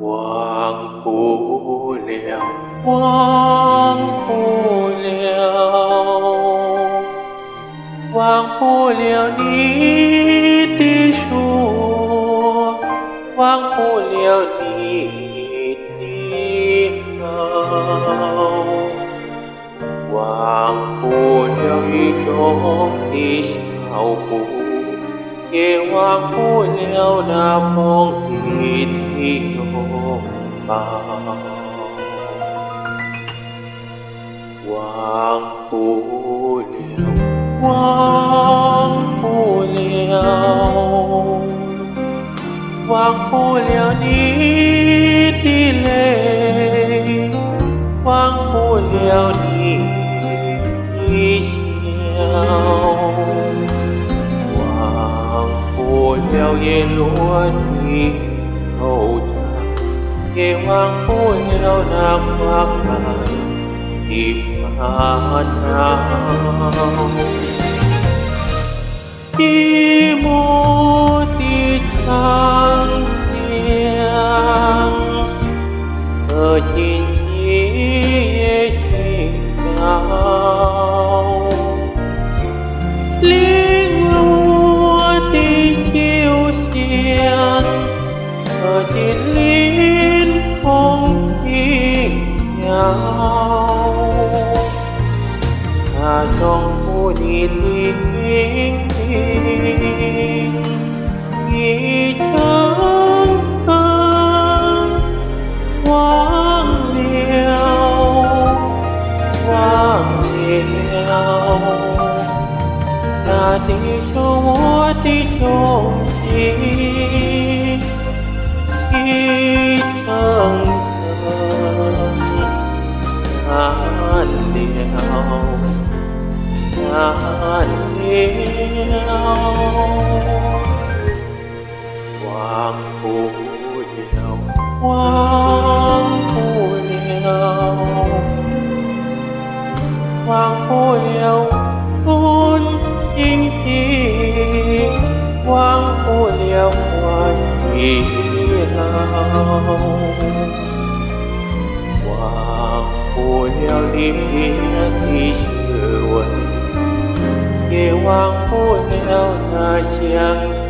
忘不了，忘不了，忘不了你的说，忘不了你的好，忘不了雨中的小步。 เกวางผู้เนียวนาฟองอินที่โยมบาวางผู้เนียววางผู้เนียววางผู้เนียวนี้ดีเลยวางผู้เนียวนี้เชียว theo ye lúa thì hậu thả ye hoang phối theo nam mạc lại tìm hà nào đi mua đi thiêng ở chín chi ye sinh cao sao thả trong vô nhìn nghĩ thương hoang liêu hoang liêu. Là tí cho hoa tí trông chi ít trăng ngàn điều ngàn yêu hoàng phù liều hoàng phù liều hoàng phù liều buôn in thi hoàng phù liều hoàng phi lao hoàng 不了烈的舌吻，也忘不了那香。